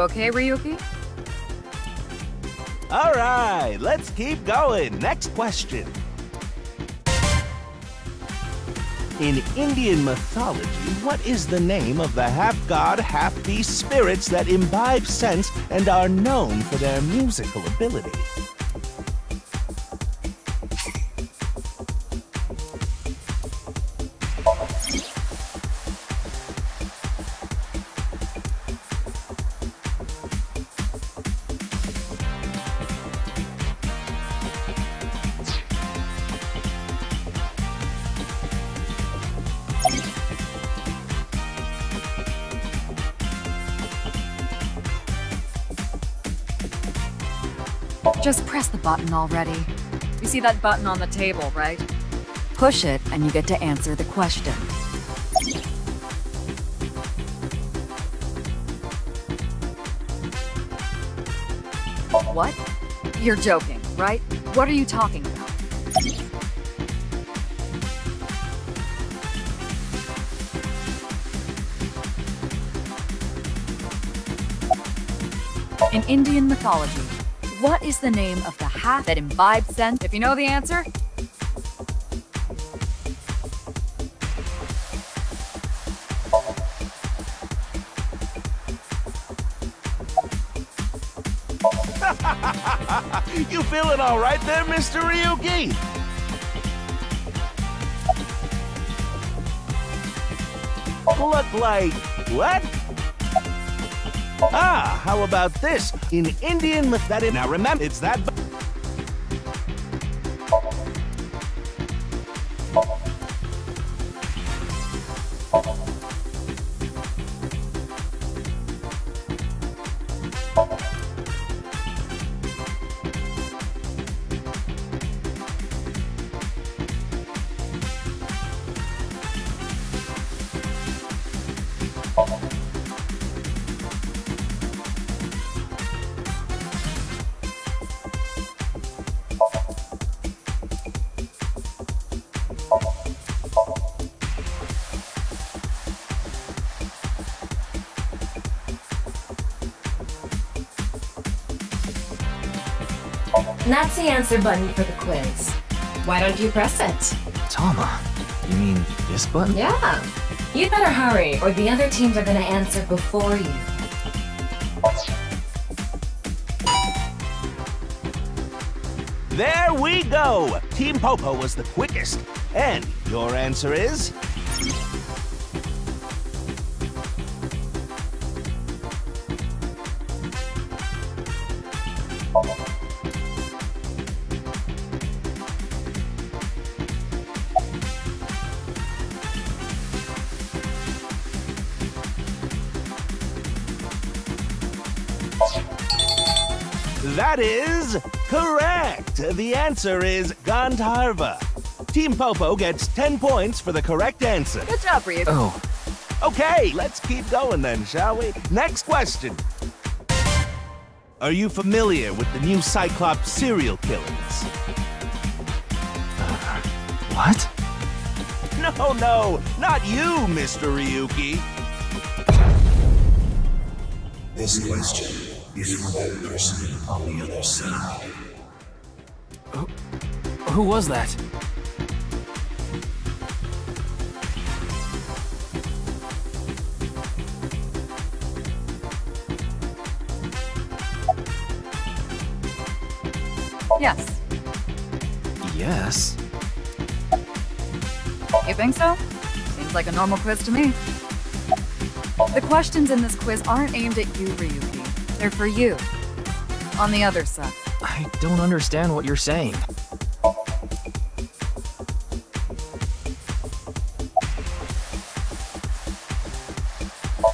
Okay, Ryuki? All right, let's keep going. Next question. In Indian mythology, what is the name of the half-god, half-beast spirits that imbibe scents and are known for their musical ability? Press the button already. You see that button on the table, right? Push it and you get to answer the question. What? You're joking, right? What are you talking about? In Indian mythology, what is the name of the hat that imbibes scents? If you know the answer, you feeling all right there, Mr. Ryuki? Look like what? Ah, how about this? In Indian myth now remember it's that that's the answer button for the quiz. Why don't you press it? Tama, you mean this button? Yeah. You'd better hurry, or the other teams are gonna answer before you. There we go! Team Popo was the quickest. And your answer is? That is correct. The answer is Gandharva. Team Popo gets 10 points for the correct answer. good job, Ryuki. Oh, Okay, let's keep going then, shall we? Next question. Are you familiar with the new Cyclops serial killings? what? No, no, not you, Mr. Ryuki. This question is for that person on the other side. Who was that? Yes. Yes. You think so? Seems like a normal quiz to me. The questions in this quiz aren't aimed at you, Ryuki. They're for you. On the other side. I don't understand what you're saying.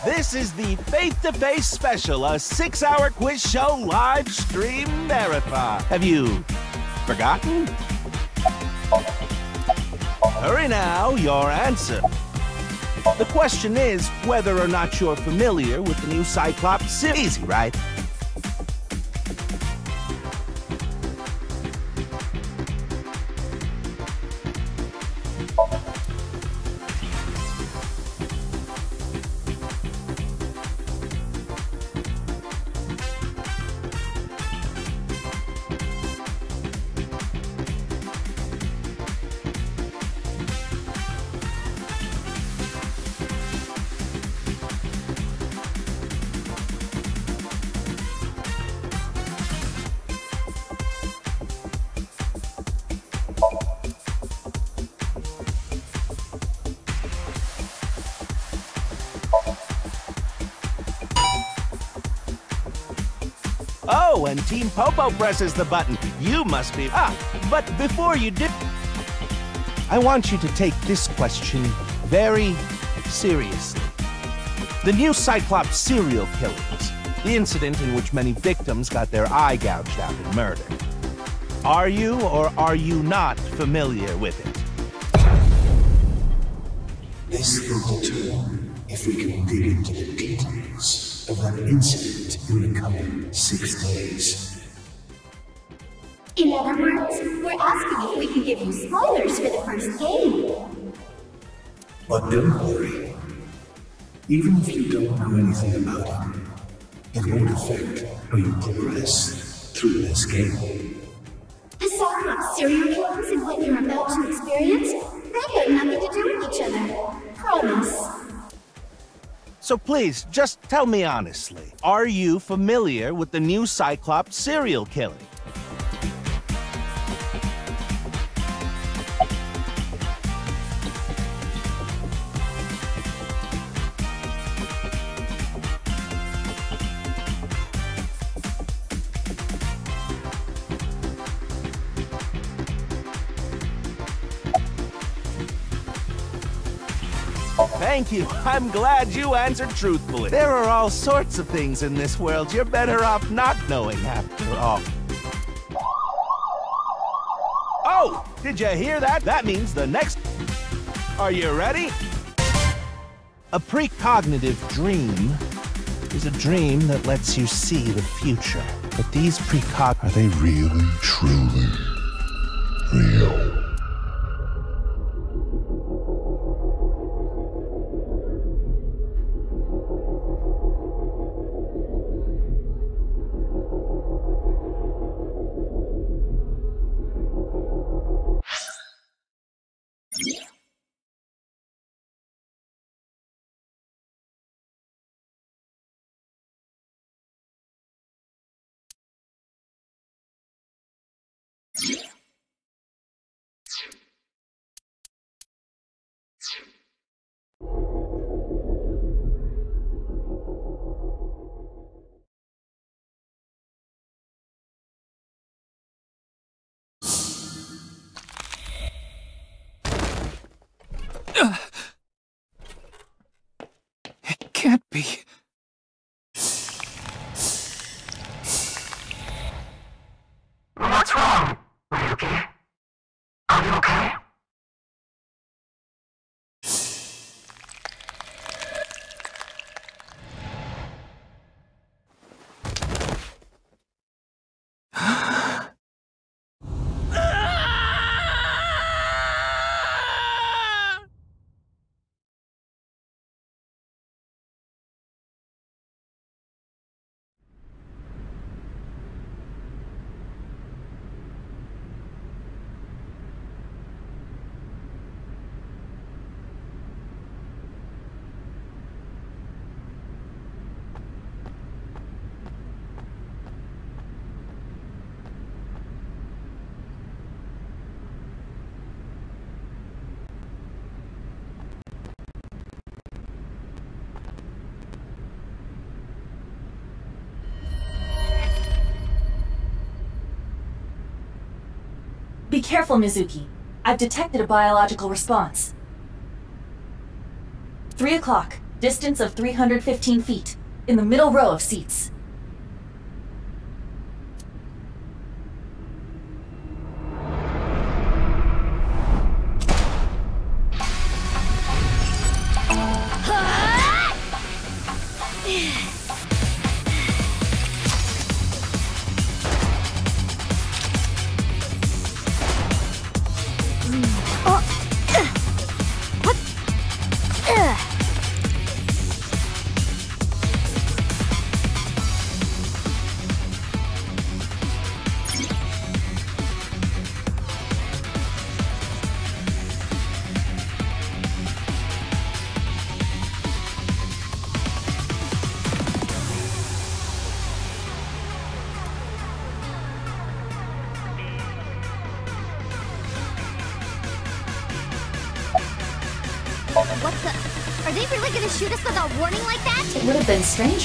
This is the Face to Face Special, a six hour quiz show live stream marathon. Have you forgotten? Hurry now, your answer. The question is whether or not you're familiar with the new Cyclops series. Easy, right? Team Popo presses the button. You must be. Ah, but before you do. I want you to take this question very seriously. The new Cyclops serial killings, the incident in which many victims got their eye gouged out in murder. Are you or are you not familiar with it? This will if we can dig into the details of that incident in the coming six days. In other words, we're asking if we can give you spoilers for the first game. But don't worry. Even if you don't know anything about it, it won't affect how you progress through this game. The Cyclops serial killers and what you're about to experience, they've nothing to do with each other. Promise. So please, just tell me honestly, are you familiar with the new Cyclops serial killing? Thank you. I'm glad you answered truthfully. There are all sorts of things in this world you're better off not knowing after all. Oh, did you hear that? That means the next. Are you ready? A precognitive dream is a dream that lets you see the future. But these precog. Are they really, truly real? Can't be. Careful, Mizuki. I've detected a biological response. 3 o'clock, distance of 315 feet, in the middle row of seats.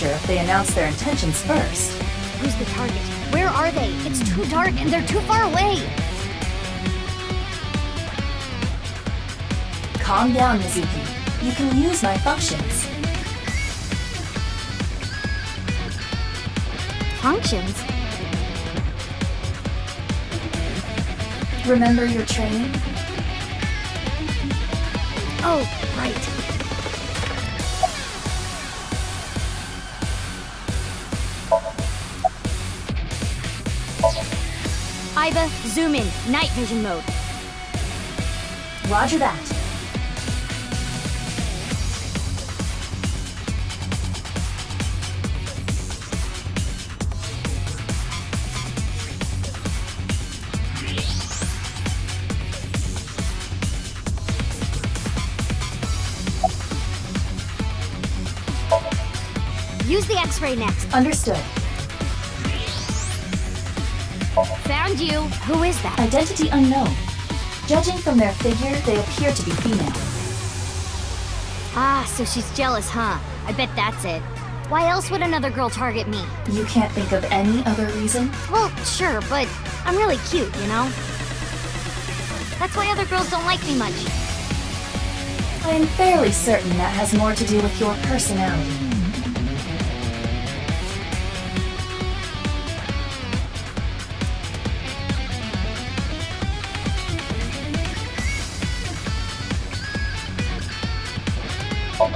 If they announced their intentions first. Who's the target? Where are they? It's too dark and they're too far away. Calm down, Mizuki. You can use my functions. Functions? Remember your training? Oh, right. Aiba, zoom in. Night vision mode. Roger that. Use the x-ray next. Understood. Found you. Who is that? Identity unknown. Judging from their figure, they appear to be female. Ah, so she's jealous, huh? I bet that's it. Why else would another girl target me? You can't think of any other reason? Well, sure, but I'm really cute, you know? That's why other girls don't like me much. I am fairly certain that has more to do with your personality.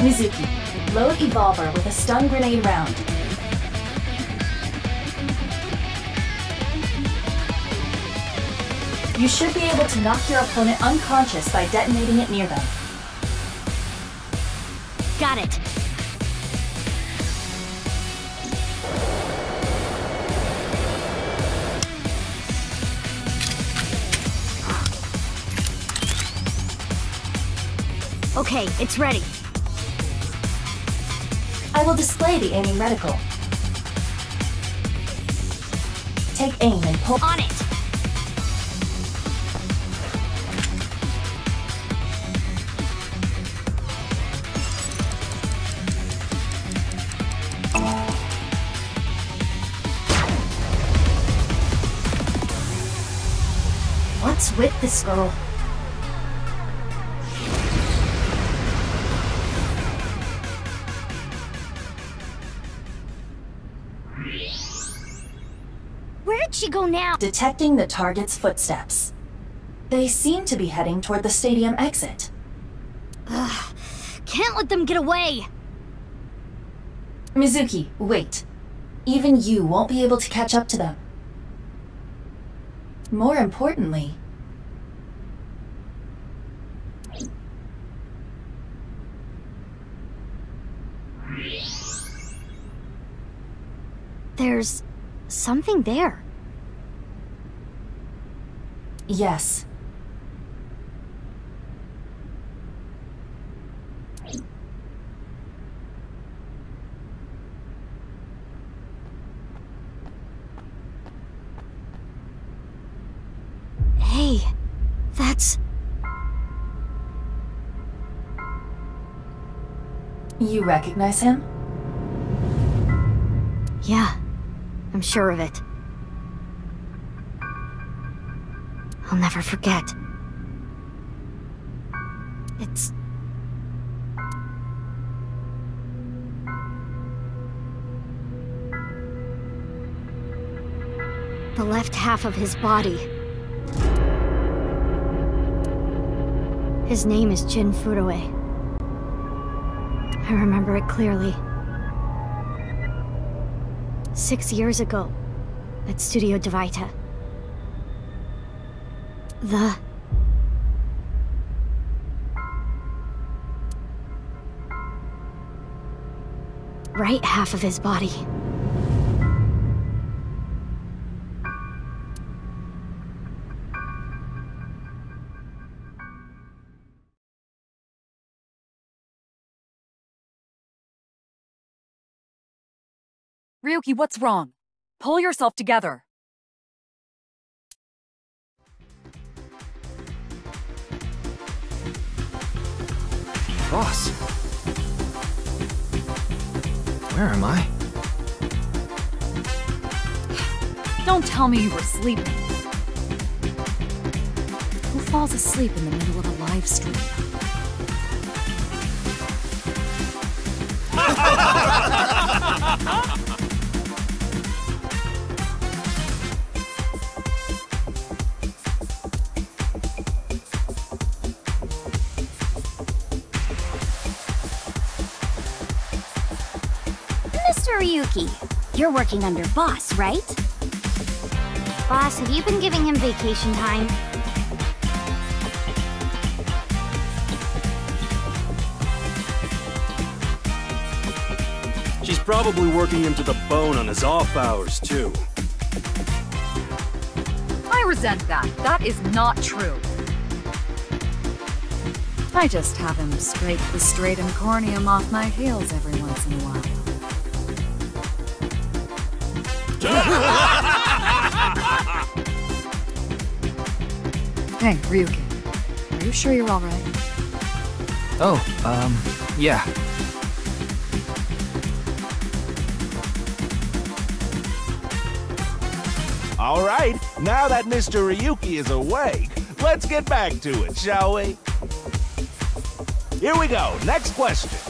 Mizuki, load Evolver with a stun grenade round. You should be able to knock your opponent unconscious by detonating it near them. Got it. Okay, it's ready. I will display the aiming reticle. Take aim and pull. On it! What's with this girl? Go now? Detecting the target's footsteps. They seem to be heading toward the stadium exit. Ugh, can't let them get away! Mizuki, wait. Even you won't be able to catch up to them. More importantly, There's something there. Yes. Hey, that's... You recognize him? Yeah, I'm sure of it. I'll never forget. It's... The left half of his body. His name is Jin Furue. I remember it clearly. Six years ago, at Studio Devita. The... right half of his body. Ryuki, what's wrong? Pull yourself together. Where am I? Don't tell me you were sleeping. Who falls asleep in the middle of a live stream? Mr. Ryuki, you're working under boss, right? Boss, have you been giving him vacation time? She's probably working him to the bone on his off hours, too. I resent that. That is not true. I just have him scrape the stratum corneum off my heels every once in a while. hey, Ryuki. Are you sure you're alright? Oh, um, yeah. All right, now that Mr. Ryuki is awake, let's get back to it, shall we? Here we go. Next question.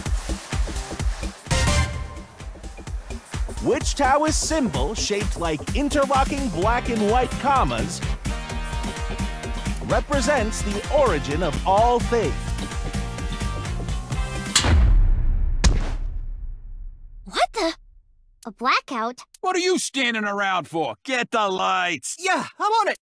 Which Taoist symbol, shaped like interlocking black and white commas, represents the origin of all things? What the? A blackout? What are you standing around for? Get the lights. Yeah, I'm on it.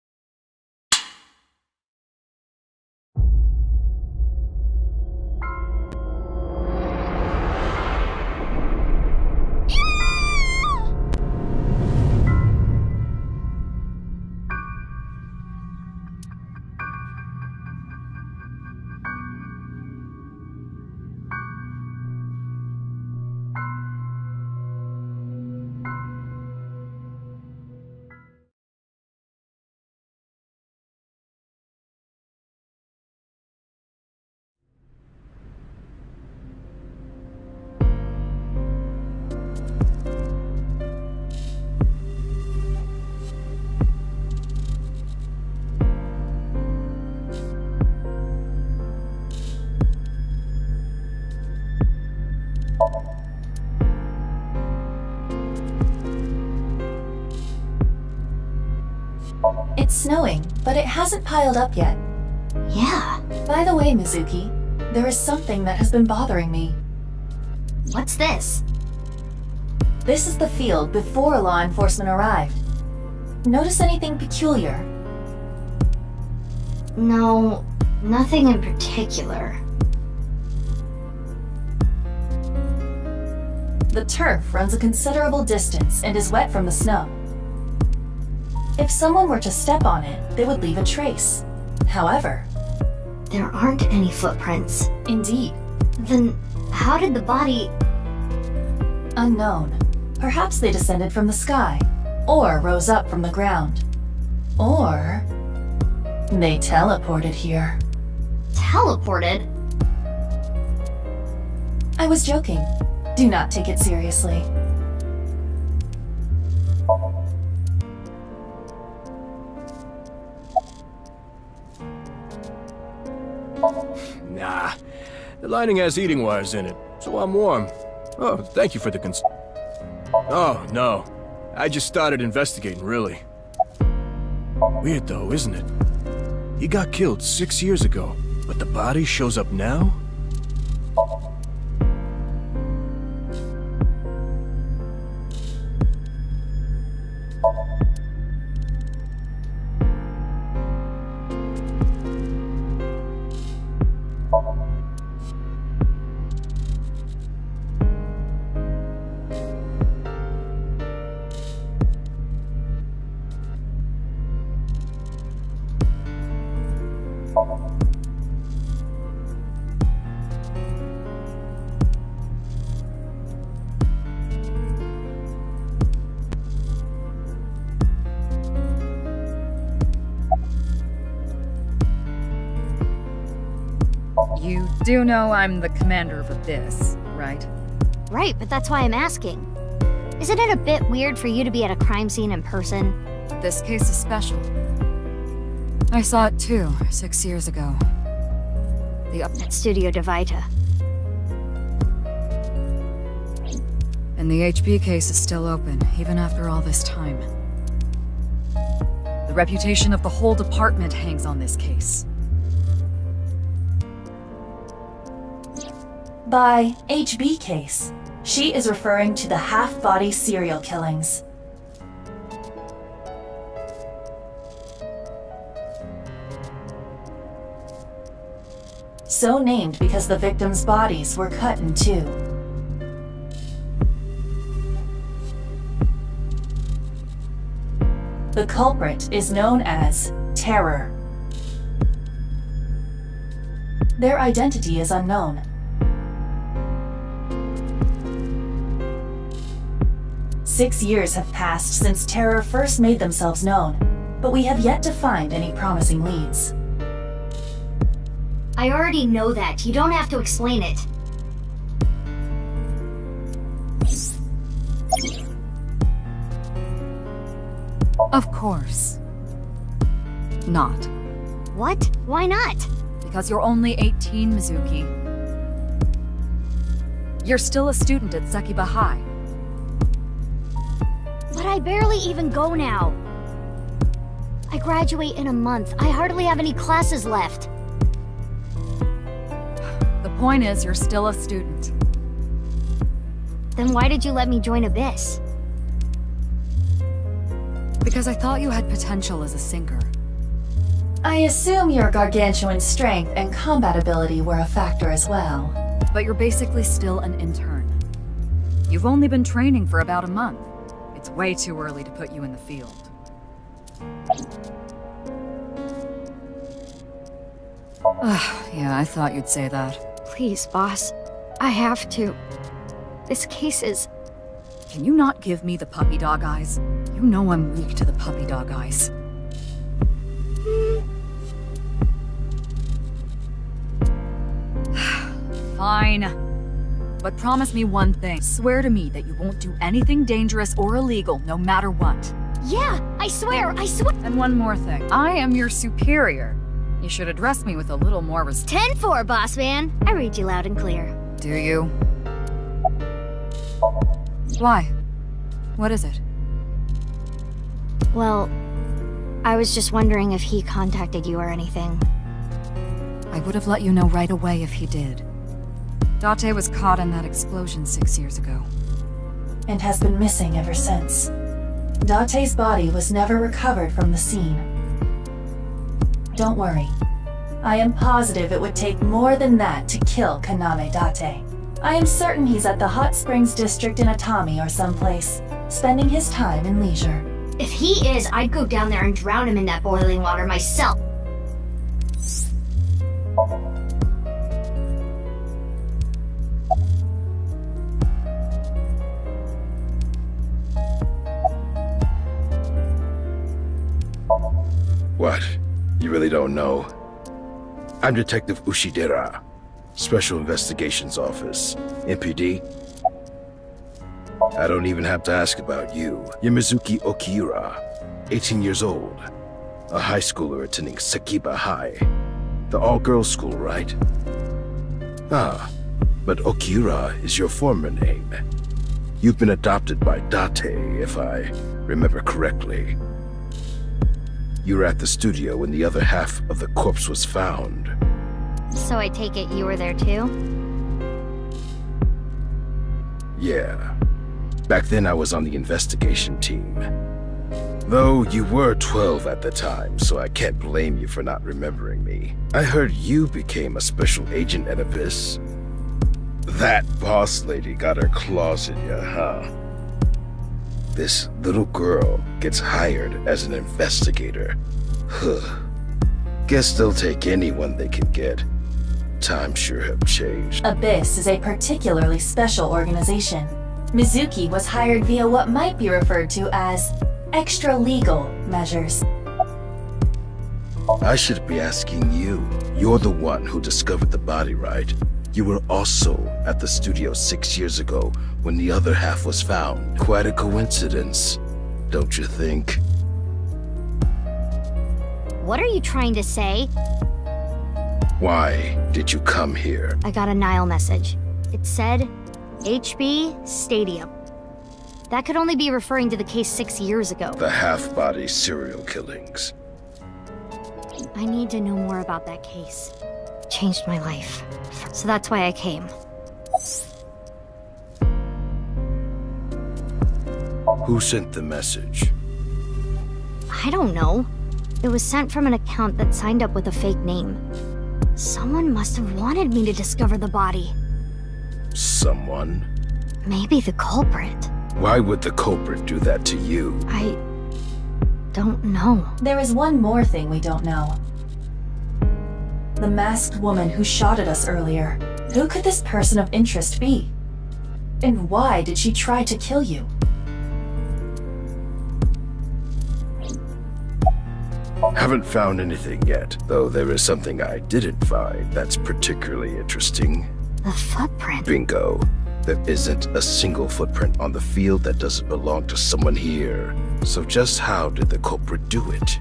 Snowing, but it hasn't piled up yet. Yeah. By the way, Mizuki, there is something that has been bothering me. What's this? This is the field before law enforcement arrived. Notice anything peculiar? No, nothing in particular. The turf runs a considerable distance and is wet from the snow. If someone were to step on it, they would leave a trace. However, There aren't any footprints. indeed, Then, how did the body. unknown. Perhaps they descended from the sky, or rose up from the ground. Or they teleported here. teleported? I was joking. Do not take it seriously. Nah. The lining has heating wires in it, so I'm warm. Oh, thank you for the cons- Oh, no. I just started investigating, really. Weird though, isn't it? He got killed six years ago, but the body shows up now? Do know I'm the commander of ABIS, right? Right, but that's why I'm asking. Isn't it a bit weird for you to be at a crime scene in person? This case is special. I saw it too, six years ago. The At Studio Devita. And the HB case is still open, even after all this time. The reputation of the whole department hangs on this case. By HB case, she is referring to the half-body serial killings. So named because the victims' bodies were cut in two. The culprit is known as Terror. Their identity is unknown. Six years have passed since Terror first made themselves known, but we have yet to find any promising leads. I already know that. You don't have to explain it. Of course. Not. What? Why not? Because you're only 18, Mizuki. You're still a student at Sekiba High. But I barely even go now. I graduate in a month. I hardly have any classes left. The point is, you're still a student. Then why did you let me join ABIS? Because I thought you had potential as a sinker. I assume your gargantuan strength and combat ability were a factor as well. But you're basically still an intern. You've only been training for about a month. Way too early to put you in the field. Ah, yeah, I thought you'd say that. Please, boss. I have to. This case is... Can you not give me the puppy dog eyes? You know I'm weak to the puppy dog eyes. Fine. But promise me one thing. Swear to me that you won't do anything dangerous or illegal, no matter what. Yeah, I swear, I swear- And one more thing. I am your superior. You should address me with a little more respect. 10-4, boss man. I read you loud and clear. Do you? Why? What is it? Well, I was just wondering if he contacted you or anything. I would have let you know right away if he did. Date was caught in that explosion six years ago. And has been missing ever since. Date's body was never recovered from the scene. Don't worry. I am positive it would take more than that to kill Kaname Date. I am certain he's at the Hot Springs District in Atami or someplace, spending his time in leisure. If he is, I'd go down there and drown him in that boiling water myself. What? You really don't know? I'm Detective Ushidera, Special Investigations Office, MPD. I don't even have to ask about you. Yamazuki Okiura, 18 years old, a high schooler attending Sekiba High, the all-girls school, right? Ah, but Okiura is your former name. You've been adopted by Date, if I remember correctly. You were at the studio when the other half of the corpse was found. So I take it you were there too? Yeah. Back then I was on the investigation team. Though you were 12 at the time, so I can't blame you for not remembering me. I heard you became a special agent at ABIS. That boss lady got her claws in you, huh? This little girl gets hired as an investigator. Huh. Guess they'll take anyone they can get. Times sure have changed. ABIS is a particularly special organization. Mizuki was hired via what might be referred to as extra-legal measures. I should be asking you. You're the one who discovered the body, right? You were also at the studio six years ago when the other half was found. Quite a coincidence, don't you think? What are you trying to say? Why did you come here? I got a Nile message. It said HB Stadium. That could only be referring to the case six years ago. The half-body serial killings. I need to know more about that case. It changed my life. So that's why I came. Who sent the message? I don't know. It was sent from an account that signed up with a fake name. Someone must have wanted me to discover the body. Someone? Maybe the culprit. Why would the culprit do that to you? I... don't know. There is one more thing we don't know. The masked woman who shot at us earlier. Who could this person of interest be? And why did she try to kill you? Haven't found anything yet, though there is something I didn't find that's particularly interesting. The footprint? Bingo. There isn't a single footprint on the field that doesn't belong to someone here. So just how did the culprit do it?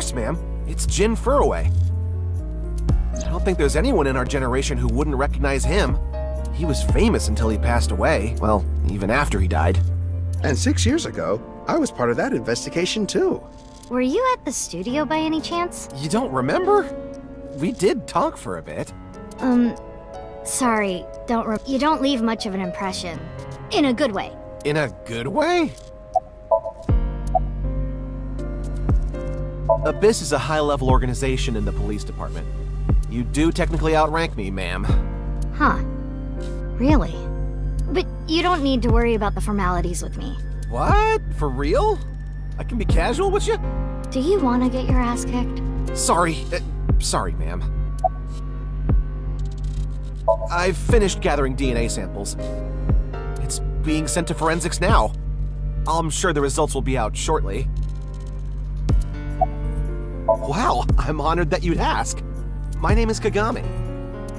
Course, ma'am. It's Jin Furue. I don't think there's anyone in our generation who wouldn't recognize him. He was famous until he passed away. Well, even after he died. And six years ago, I was part of that investigation too. Were you at the studio by any chance? You don't remember? We did talk for a bit. Um, sorry, don't re- you don't leave much of an impression. In a good way. In a good way? ABIS is a high-level organization in the police department. You do technically outrank me, ma'am. Huh. Really? But you don't need to worry about the formalities with me. What? For real? I can be casual with you? Do you want to get your ass kicked? Sorry. Uh, sorry, ma'am. I've finished gathering DNA samples. It's being sent to forensics now. I'm sure the results will be out shortly. Wow, I'm honored that you'd ask. My name is Kagami.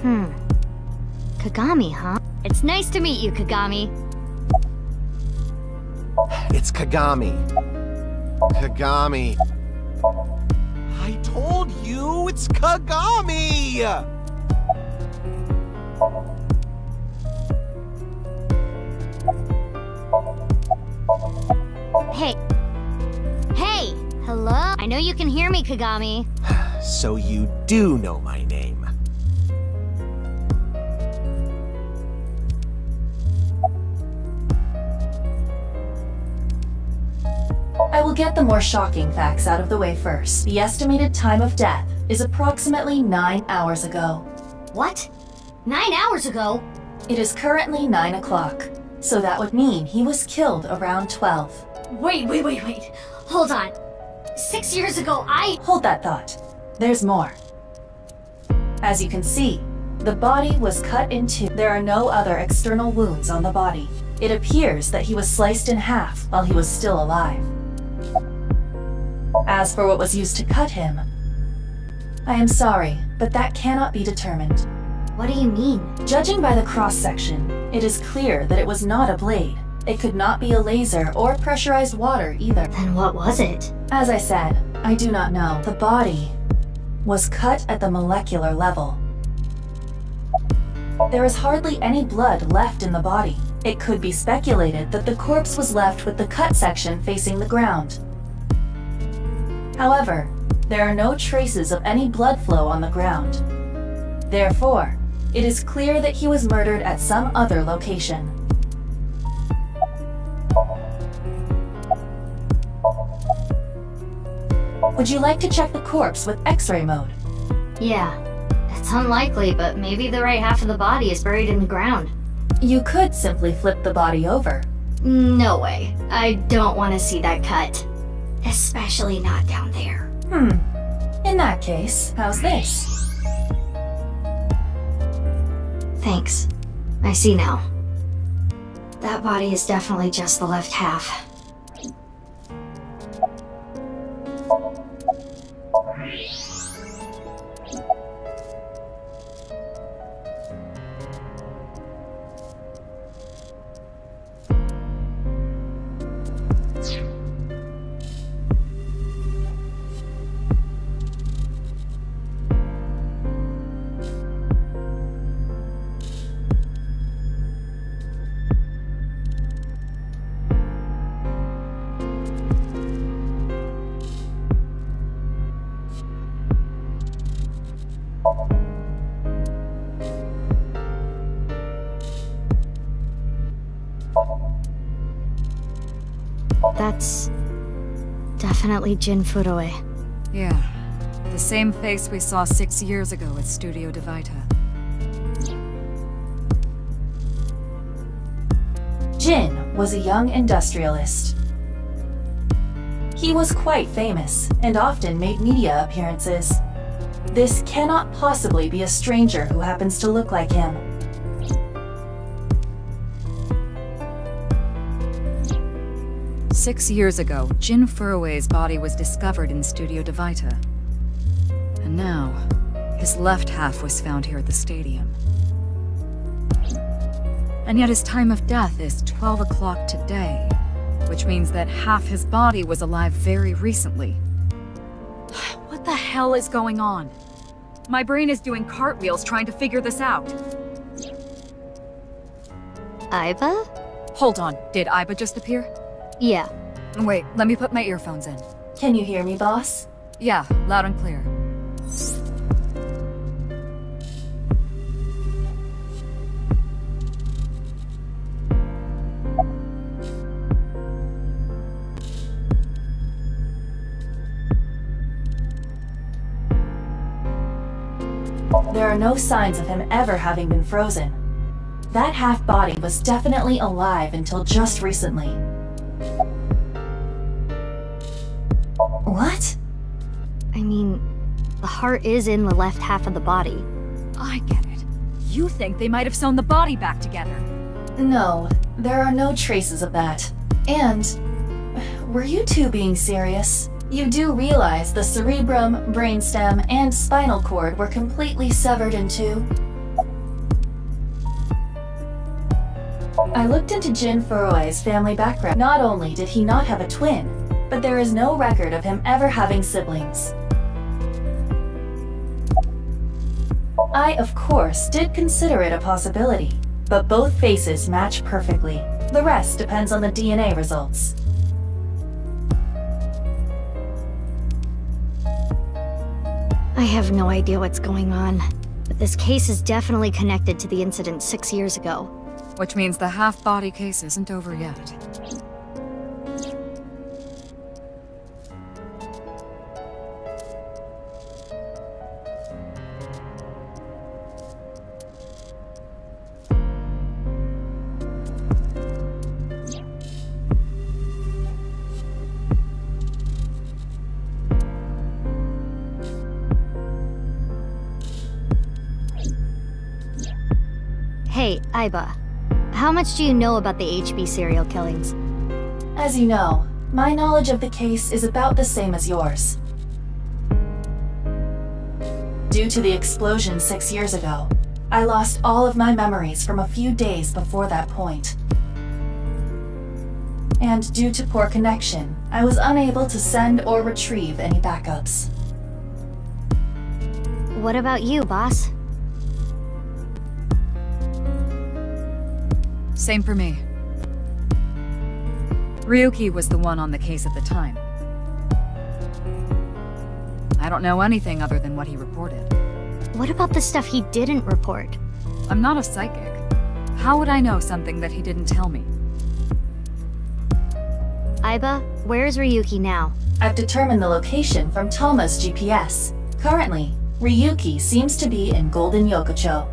Hmm. Kagami, huh? It's nice to meet you, Kagami. It's Kagami. Kagami. I told you it's Kagami! Hey. Hello? I know you can hear me, Kagami. So you do know my name. I will get the more shocking facts out of the way first. The estimated time of death is approximately nine hours ago. What? Nine hours ago? It is currently nine o'clock, so that would mean he was killed around 12. Wait, wait, wait, wait. Hold on. Six years ago, I. Hold that thought. There's more. As you can see, the body was cut in two. There are no other external wounds on the body. It appears that he was sliced in half while he was still alive. As for what was used to cut him, I am sorry, but that cannot be determined. What do you mean? Judging by the cross-section, it is clear that it was not a blade. It could not be a laser or pressurized water either. Then what was it? As I said, I do not know. The body was cut at the molecular level. There is hardly any blood left in the body. It could be speculated that the corpse was left with the cut section facing the ground. However, there are no traces of any blood flow on the ground. Therefore, it is clear that he was murdered at some other location. Would you like to check the corpse with X-ray mode? Yeah. It's unlikely, but maybe the right half of the body is buried in the ground. You could simply flip the body over. No way. I don't want to see that cut. Especially not down there. Hmm. In that case, how's this? Thanks. I see now. That body is definitely just the left half. Definitely Jin Furue. Yeah. The same face we saw six years ago at Studio Devita. Jin was a young industrialist. He was quite famous and often made media appearances. This cannot possibly be a stranger who happens to look like him. Six years ago, Jin Furue's body was discovered in Studio Devita. And now, his left half was found here at the stadium. And yet his time of death is 12 o'clock today, which means that half his body was alive very recently. What the hell is going on? My brain is doing cartwheels trying to figure this out. Aiba? Hold on, did Aiba just appear? Yeah. Wait, let me put my earphones in. Can you hear me, boss? Yeah, loud and clear. There are no signs of him ever having been frozen. That half-body was definitely alive until just recently. What? I mean, the heart is in the left half of the body. I get it. You think they might have sewn the body back together. No, there are no traces of that. And... Were you two being serious? You do realize the cerebrum, brainstem, and spinal cord were completely severed in two? I looked into Jin Furue's family background. Not only did he not have a twin, but there is no record of him ever having siblings. I, of course, did consider it a possibility, but both faces match perfectly. The rest depends on the DNA results. I have no idea what's going on, but this case is definitely connected to the incident six years ago. Which means the half-body case isn't over yet. Hey, Aiba. How much do you know about the HB serial killings? As you know, my knowledge of the case is about the same as yours. Due to the explosion six years ago, I lost all of my memories from a few days before that point. And due to poor connection, I was unable to send or retrieve any backups. What about you, boss? Same for me. Ryuki was the one on the case at the time. I don't know anything other than what he reported. What about the stuff he didn't report? I'm not a psychic. How would I know something that he didn't tell me? Aiba, where's Ryuki now? I've determined the location from Tama's GPS. Currently, Ryuki seems to be in Golden Yokocho.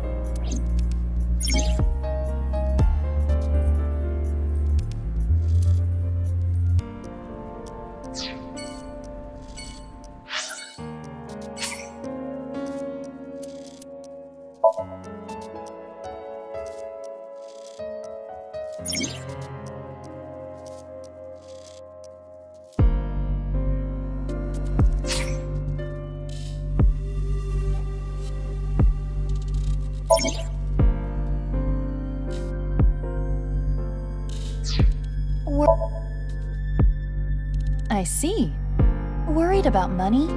About money?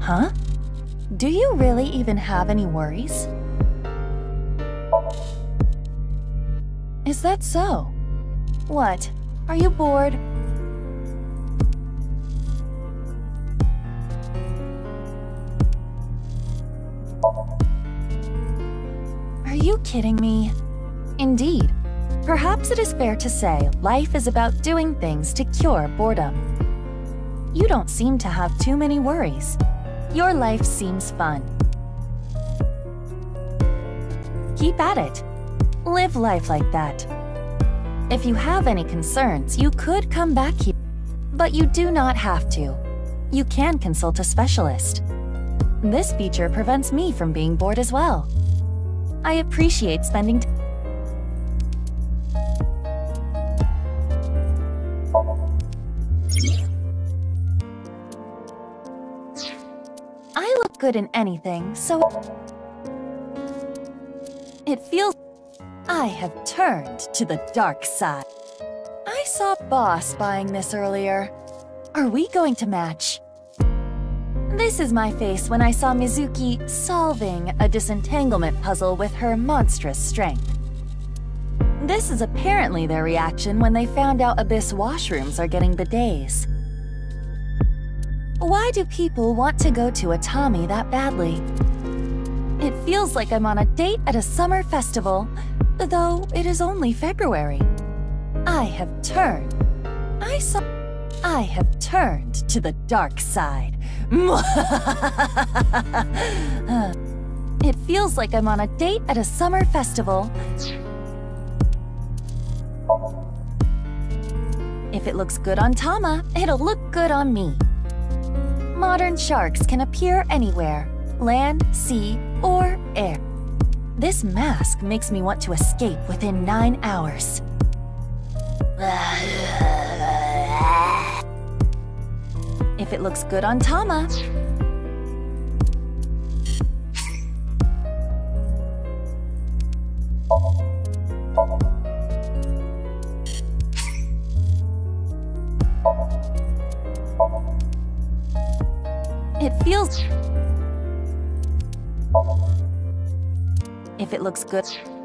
Huh? Do you really even have any worries? Is that so? What? Are you bored? It is fair to say life is about doing things to cure boredom. You don't seem to have too many worries. Your life seems fun. Keep at it. Live life like that. If you have any concerns, you could come back here. But you do not have to. You can consult a specialist. This feature prevents me from being bored as well. I appreciate spending time. Good in anything, so... It feels... I have turned to the dark side. I saw Boss buying this earlier. Are we going to match? This is my face when I saw Mizuki solving a disentanglement puzzle with her monstrous strength. This is apparently their reaction when they found out ABIS washrooms are getting bidets. Why do people want to go to Atami that badly? It feels like I'm on a date at a summer festival, though it is only February. I have turned. I saw. I have turned to the dark side. it feels like I'm on a date at a summer festival. If it looks good on Tama, it'll look good on me. Modern sharks can appear anywhere land, sea, or air. This mask makes me want to escape within nine hours. If it looks good on Tama, looks good...